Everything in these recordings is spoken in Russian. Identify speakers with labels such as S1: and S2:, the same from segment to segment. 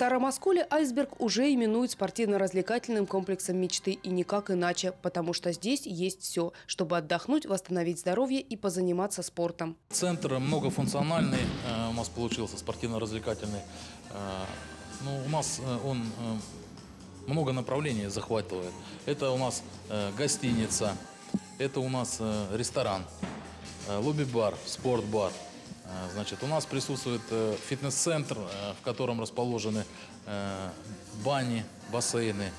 S1: Старом Осколе «Айсберг» уже именуют спортивно-развлекательным комплексом мечты и никак иначе, потому что здесь есть все, чтобы отдохнуть, восстановить здоровье и позаниматься спортом.
S2: Центр многофункциональный э, у нас получился, спортивно-развлекательный. Э, Ну, у нас э, он много направлений захватывает. Это у нас гостиница, это у нас ресторан, лобби-бар, спорт-бар. Э, Значит, у нас присутствует э, фитнес-центр, э, в котором расположены э, бани, бассейны,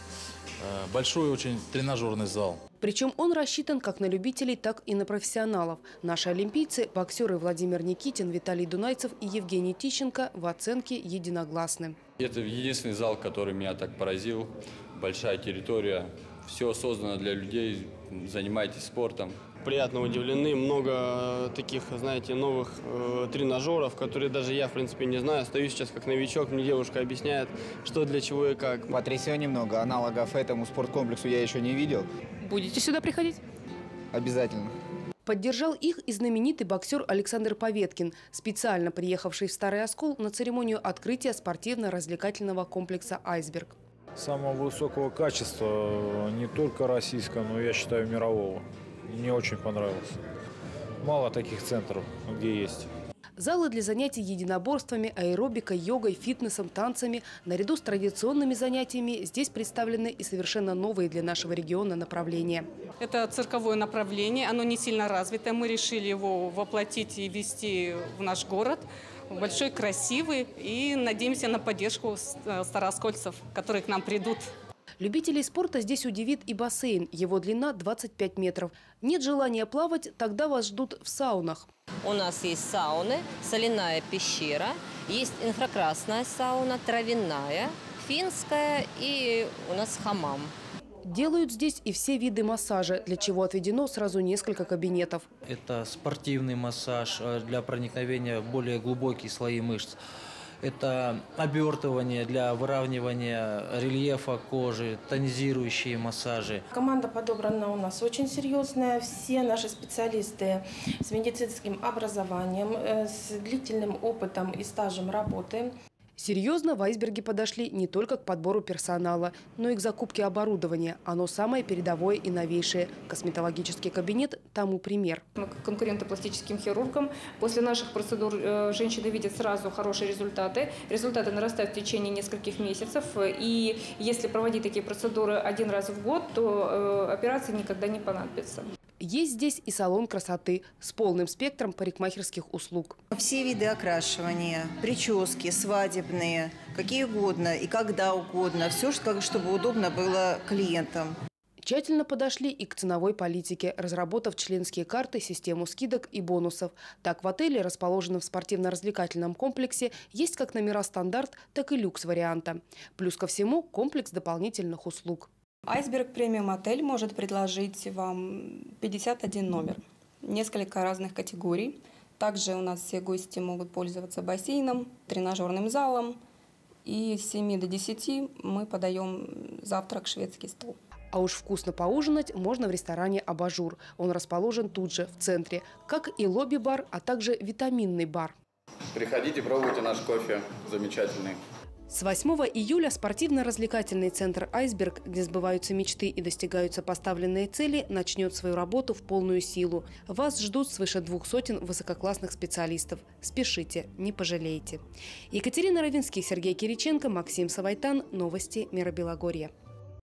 S2: большой очень тренажерный зал.
S1: Причем он рассчитан как на любителей, так и на профессионалов. Наши олимпийцы, боксеры Владимир Никитин, Виталий Дунайцев и Евгений Тищенко в оценке единогласны.
S3: Это единственный зал, который меня так поразил. Большая территория, все создано для людей, занимайтесь спортом.
S4: приятно удивлены. Много таких, знаете, новых э, тренажеров, которые даже я, в принципе, не знаю. Стою сейчас как новичок, мне девушка объясняет, что для чего и как.
S5: Потрясений много. Аналогов этому спорткомплексу я еще не видел.
S6: Будете сюда приходить?
S5: Обязательно.
S1: Поддержал их и знаменитый боксер Александр Поветкин, специально приехавший в Старый Оскол на церемонию открытия спортивно-развлекательного комплекса «Айсберг».
S7: Самого высокого качества, не только российского, но я считаю мирового. Мне очень понравился. Мало таких центров, где есть.
S1: Залы для занятий единоборствами, аэробикой, йогой, фитнесом, танцами. Наряду с традиционными занятиями здесь представлены и совершенно новые для нашего региона направления.
S6: Это цирковое направление, оно не сильно развито. Мы решили его воплотить и ввести в наш город. Большой, красивый и надеемся на поддержку э, старооскольцев, которые к нам придут.
S1: Любителей спорта здесь удивит и бассейн. Его длина 25 метров. Нет желания плавать, тогда вас ждут в саунах.
S8: У нас есть сауны, соляная пещера, есть инфракрасная сауна, травяная, финская и у нас хамам.
S1: Делают здесь и все виды массажа, для чего отведено сразу несколько кабинетов.
S9: Это спортивный массаж э, для проникновения в более глубокие слои мышц. Это обертывание для выравнивания рельефа кожи, тонизирующие массажи.
S10: Команда подобрана у нас очень серьезная. Все наши специалисты с медицинским образованием, э, с длительным опытом и стажем работы.
S1: Серьезно в «Айсберге» подошли не только к подбору персонала, но и к закупке оборудования. Оно самое передовое и новейшее. Косметологический кабинет тому пример.
S11: Мы конкуренты пластическим хирургам. После наших процедур э, женщины видят сразу хорошие результаты. Результаты нарастают в течение нескольких месяцев. И если проводить такие процедуры один раз в год, то э, операции никогда не понадобится.
S1: Есть здесь и салон красоты с полным спектром парикмахерских услуг.
S12: Все виды окрашивания, прически, свадебные, какие угодно и когда угодно. Все, чтобы удобно было клиентам.
S1: Тщательно подошли и к ценовой политике, разработав членские карты, систему скидок и бонусов. Так, в отеле, расположенном в спортивно-развлекательном комплексе, есть как номера стандарт, так и люкс варианта. Плюс ко всему комплекс дополнительных услуг.
S13: Айсберг премиум отель может предложить вам 51 номер, несколько разных категорий. Также у нас все гости могут пользоваться бассейном, тренажерным залом. И с 7 до 10 мы подаем завтрак шведский стол.
S1: А уж вкусно поужинать можно в ресторане «Абажур». Он расположен тут же, в центре, как и лобби-бар, а также витаминный бар.
S3: Приходите, пробуйте наш кофе, замечательный.
S1: С 8 июля спортивно-развлекательный центр «Айсберг», где сбываются мечты и достигаются поставленные цели, начнет свою работу в полную силу. Вас ждут свыше двух сотен высококлассных специалистов. Спешите, не пожалеете. Екатерина Равинский, Сергей Кириченко, Максим Савайтан. Новости Мира Белогорья.